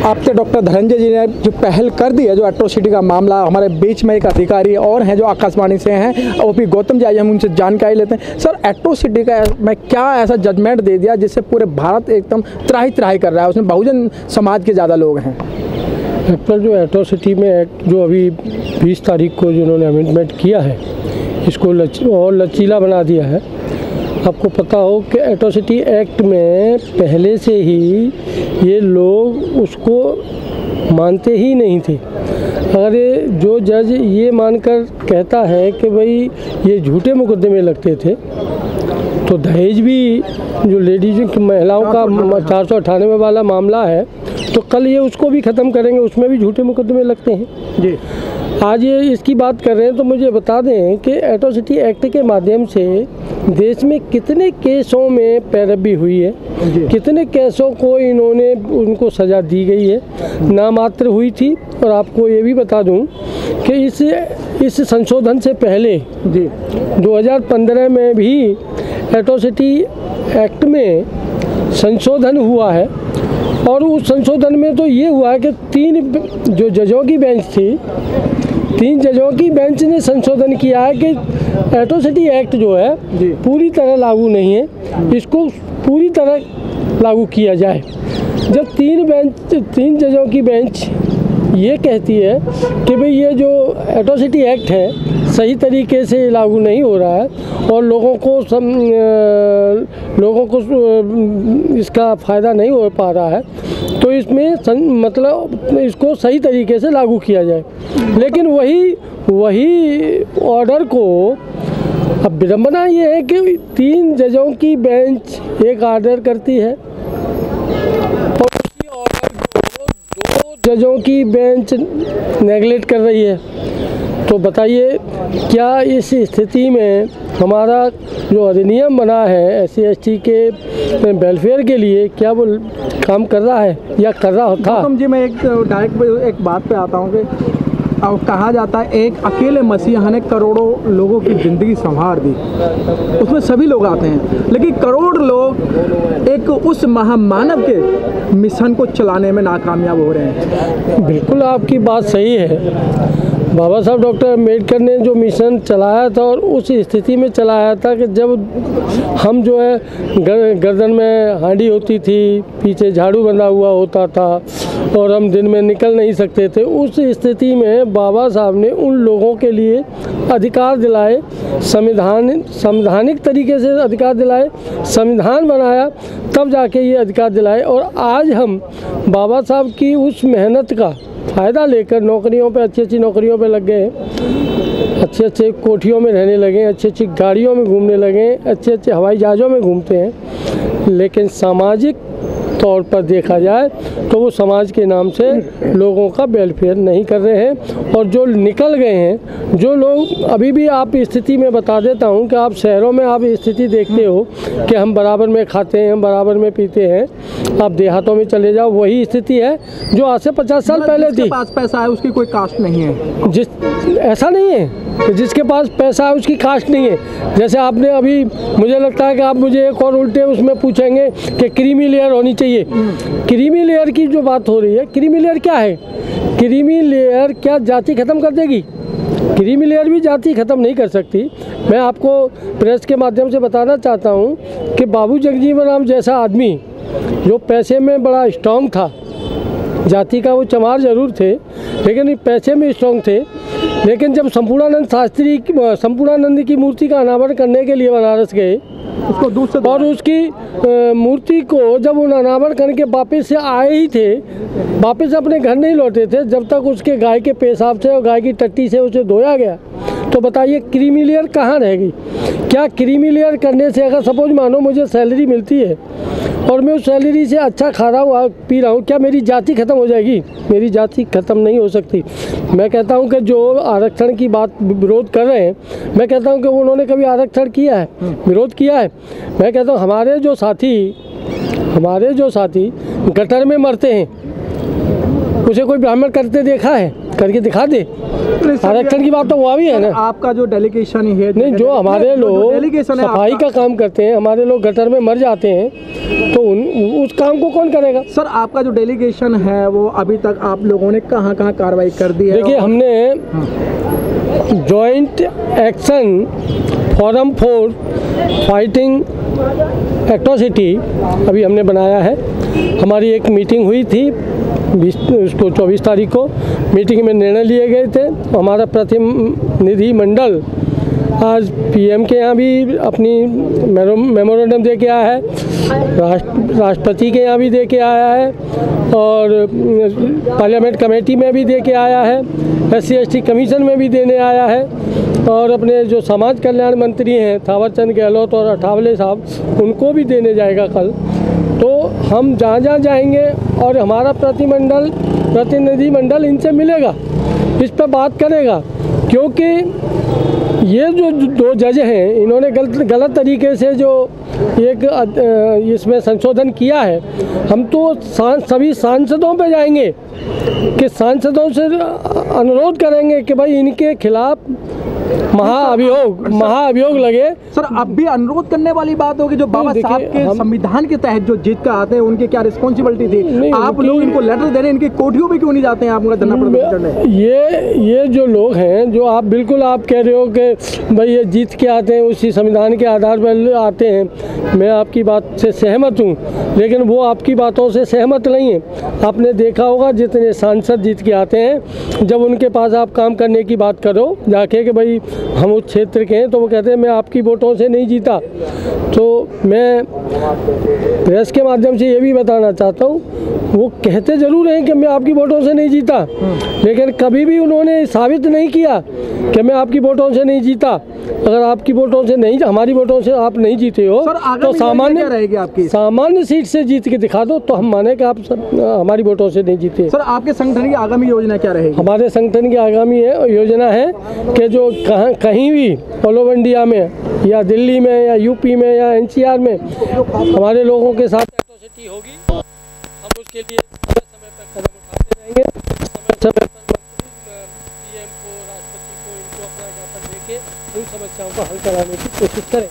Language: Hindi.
आपके डॉक्टर धनंजय जी ने जो पहल कर दी है, जो एट्रोसिटी का मामला हमारे बीच में एक अधिकारी और हैं जो आकाशवाणी से हैं ओ पी गौतम जी, आइए हम उनसे जानकारी लेते हैं। सर एट्रोसिटी का मैं क्या ऐसा जजमेंट दे दिया जिससे पूरे भारत एकदम त्राही त्राही कर रहा है? उसमें बहुजन समाज के ज़्यादा लोग हैं। एप्पल जो एट्रोसिटी में एक्ट जो अभी 20 तारीख को जिन्होंने अमेंडमेंट किया है, इसको लच, और लचीला बना दिया है। आपको पता हो कि एट्रोसिटी एक्ट में पहले से ही ये लोग उसको मानते ही नहीं थे। अगर ये जो जज ये मानकर कहता है कि भाई ये झूठे मुकदमे लगते थे तो दहेज भी जो लेडीज़ की महिलाओं का चार सौ अठानवे वाला मामला है तो कल ये उसको भी ख़त्म करेंगे उसमें भी झूठे मुकदमे लगते हैं। जी। आज ये इसकी बात कर रहे हैं तो मुझे बता दें कि एट्रोसिटी एक्ट के माध्यम से देश में कितने केसों में पैरवी हुई है। कितने केसों को इन्होंने उनको सज़ा दी गई है। नामात्र हुई थी और आपको ये भी बता दूँ कि इस इस संशोधन से पहले जी। 2015 में भी एट्रोसिटी एक्ट में संशोधन हुआ है। और उस संशोधन में तो ये हुआ है कि तीन जो जजों की बेंच थी तीन जजों की बेंच ने संशोधन किया है कि एटोसिटी एक्ट जो है पूरी तरह लागू नहीं है इसको पूरी तरह लागू किया जाए। जब तीन बेंच तीन जजों की बेंच ये कहती है कि भाई ये जो एट्रोसिटी एक्ट है सही तरीके से लागू नहीं हो रहा है और लोगों को सम, लोगों को इसका फ़ायदा नहीं हो पा रहा है तो इसमें सं, मतलब इसको सही तरीके से लागू किया जाए। लेकिन वही वही ऑर्डर को अब विडम्बना ये है कि तीन जजों की बेंच एक ऑर्डर करती है और उसी ऑर्डर को दो जजों की बेंच नेगलेक्ट कर रही है। तो बताइए, क्या इस स्थिति में हमारा जो अधिनियम बना है एस सी के वेलफेयर के लिए, क्या वो काम कर रहा है या कर रहा था? जी, मैं एक डायरेक्ट एक बात पे आता हूँ कि अब कहा जाता है, एक अकेले मसीहा ने करोड़ों लोगों की ज़िंदगी संवार दी। उसमें सभी लोग आते हैं, लेकिन करोड़ लोग एक उस महामानव के मिशन को चलाने में नाकामयाब हो रहे हैं। बिल्कुल आपकी बात सही है। बाबा साहब, डॉक्टर अंबेडकर ने जो मिशन चलाया था और उस स्थिति में चलाया था कि जब हम जो है गर्दन में हांडी होती थी, पीछे झाड़ू बंधा हुआ होता था और हम दिन में निकल नहीं सकते थे। उस स्थिति में बाबा साहब ने उन लोगों के लिए अधिकार दिलाए, संविधान, संवैधानिक तरीके से अधिकार दिलाए, संविधान बनाया, तब जाके ये अधिकार दिलाए और आज हम बाबा साहब की उस मेहनत का फ़ायदा लेकर नौकरियों पे अच्छी अच्छी नौकरियों पे लग गए। अच्छे अच्छे कोठियों में रहने लगे अच्छी अच्छी गाड़ियों में घूमने लगे अच्छे अच्छे हवाई जहाज़ों में घूमते हैं। लेकिन सामाजिक तौर पर देखा जाए तो वो समाज के नाम से लोगों का वेलफेयर नहीं कर रहे हैं। और जो निकल गए हैं, जो लोग अभी भी आप स्थिति में बता देता हूँ कि आप शहरों में आप स्थिति देखते हो कि हम बराबर में खाते हैं, हम बराबर में पीते हैं आप देहातों में चले जाओ वही स्थिति है जो आज से पचास साल पहले जिसके थी। पास पैसा है उसकी कोई कास्ट नहीं है। जिस ऐसा नहीं है कि जिसके पास पैसा है उसकी कास्ट नहीं है। जैसे आपने अभी मुझे लगता है कि आप मुझे एक और उल्टे उसमें पूछेंगे कि क्रीमी लेयर होनी चाहिए। क्रीमी लेयर की जो बात हो रही है क्रीमी लेयर क्या है? क्रीमी लेयर क्या जाति खत्म कर देगी? क्रीमी लेयर भी जाति खत्म नहीं कर सकती। मैं आपको प्रेस के माध्यम से बताना चाहता हूँ कि बाबू जगजीवन राम जैसा आदमी जो पैसे में बड़ा स्ट्रांग था। जाति का वो चमार ज़रूर थे लेकिन पैसे में स्ट्रांग थे। लेकिन जब संपूर्णानंद शास्त्री संपूर्णानंद की मूर्ति का अनावरण करने के लिए बनारस गए उसको दूध से और उसकी मूर्ति को जब वो अनावरण करके वापस से आए ही थे वापस अपने घर नहीं लौटे थे जब तक उसके गाय के पेशाब से और गाय की टट्टी से उसे धोया गया तो बताइए क्रीमी लेयर कहाँ रहेगी? क्या क्रीमी लेयर करने से अगर सपोज़ मानो मुझे सैलरी मिलती है और मैं उस सैलरी से अच्छा खा रहा हूँ पी रहा हूँ। क्या मेरी जाति खत्म हो जाएगी? मेरी जाति खत्म नहीं हो सकती। मैं कहता हूँ कि जो आरक्षण की बात विरोध कर रहे हैं, मैं कहता हूँ कि उन्होंने कभी आरक्षण किया है? विरोध किया है? मैं कहता हूँ, हमारे जो साथी, हमारे जो साथी गटर में मरते हैं, उसे कोई ब्राह्मण करते देखा है? करके दिखा दे। आरक्षण की बात तो हुआ भी है ना। आपका जो डेलीगेशन है नहीं जो हमारे लोग सफ़ाई का काम करते हैं हमारे लोग गटर में मर जाते हैं तो उन उस काम को कौन करेगा? सर आपका जो डेलीगेशन है वो अभी तक आप लोगों ने कहाँ कहाँ कार्रवाई कर दी है? देखिए हमने joint action forum for fighting atrocity अभी हमने बनाया है। हमारी एक मीटिंग हुई थी बीस, उसको चौबीस तारीख को मीटिंग में निर्णय लिए गए थे। हमारा प्रतिनिधि मंडल आज पीएम के यहाँ भी अपनी मेमोरेंडम दे के आया है। राष्ट्र, राष्ट्रपति के यहाँ भी दे के आया है और पार्लियामेंट कमेटी में भी दे के आया है। एस सी कमीशन में भी देने आया है और अपने जो समाज कल्याण मंत्री हैं, थावरचंद गहलोत और अठावले साहब, उनको भी देने जाएगा कल। तो हम जहाँ जहाँ जाएँगे और हमारा प्रतिमंडल प्रतिनिधि मंडल इनसे मिलेगा, इस पर बात करेगा, क्योंकि ये जो दो जज हैं, इन्होंने गलत गलत तरीके से जो एक इसमें संशोधन किया है। हम तो सभी सांसदों पे जाएँगे कि सांसदों से अनुरोध करेंगे कि भाई इनके खिलाफ महाअभियोग महाअभियोग लगे। सर अब भी अनुरोध करने वाली बात होगी जो बाबा साहब के संविधान के तहत जो जीत कर आते हैं उनकी क्या रिस्पॉन्सिबिलिटी थी? नहीं, आप लोग इनको लेटर दे रहे हैं इनकी कोठियों पे क्यों नहीं जाते हैं आप उनका धरना प्रदर्शन करने? ये ये जो लोग हैं जो आप बिल्कुल आप कह रहे हो कि भाई ये जीत के आते हैं उसी संविधान के आधार पर आते हैं मैं आपकी बात से सहमत हूँ, लेकिन वो आपकी बातों से सहमत नहीं है। आपने देखा होगा जितने सांसद जीत के आते हैं, जब उनके पास आप काम करने की बात करो, जाके कि भाई हम उस क्षेत्र के हैं तो वो कहते हैं, मैं आपकी वोटों से नहीं जीता। तो मैं प्रेस के माध्यम से ये भी बताना चाहता हूँ, वो कहते ज़रूर हैं कि मैं आपकी वोटों से नहीं जीता, लेकिन कभी भी उन्होंने साबित नहीं किया कि मैं आपकी वोटों से नहीं जीता। अगर आपकी वोटों से नहीं, हमारी वोटों से आप नहीं जीते हो सर आगामी तो सामान्य रहेगी आपकी? सामान्य सीट से जीत के दिखा दो तो हम माने कि आप सब हमारी वोटों से नहीं जीते। सर आपके संगठन की आगामी योजना क्या रहेगी? हमारे संगठन की आगामी है योजना है कि जो कहाँ कहीं भी ऑल ओवर इंडिया में या दिल्ली में या यूपी में या एनसीआर में हमारे लोगों के साथ एट्रोसिटी होगी। हम उसके लिए समय समय पर कदम उठाते रहेंगे। समय समय पर पीएम को राष्ट्रपति को इनको अपना ज्ञापन देके उन समस्याओं को हल कराने की कोशिश करें।